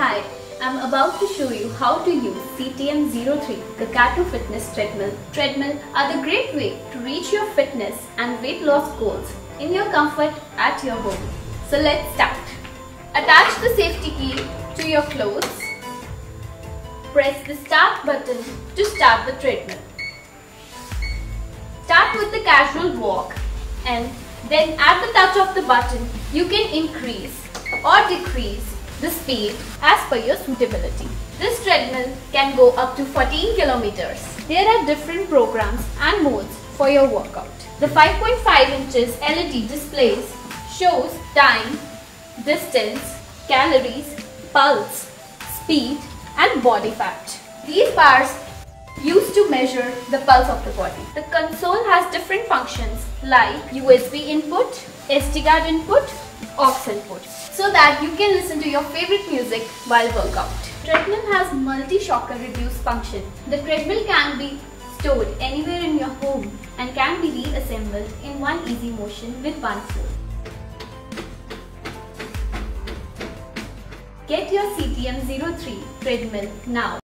Hi, I'm about to show you how to use CTM03, the Cockatoo Fitness Treadmill. Treadmill are the great way to reach your fitness and weight loss goals in your comfort at your home. So let's start. Attach the safety key to your clothes. Press the start button to start the treadmill. Start with the casual walk and then at the touch of the button you can increase or decrease the speed as per your suitability. This treadmill can go up to 14 kilometers. There are different programs and modes for your workout. The 5.5 inches LED displays shows time, distance, calories, pulse, speed and body fat. These bars used to measure the pulse of the body. The console has different functions like USB input, SD card input, aux input so that you can listen to your favorite music while workout. Treadmill has multi-shocker reduce function. The treadmill can be stored anywhere in your home and can be reassembled in one easy motion with one fold. Get your CTM03 treadmill now.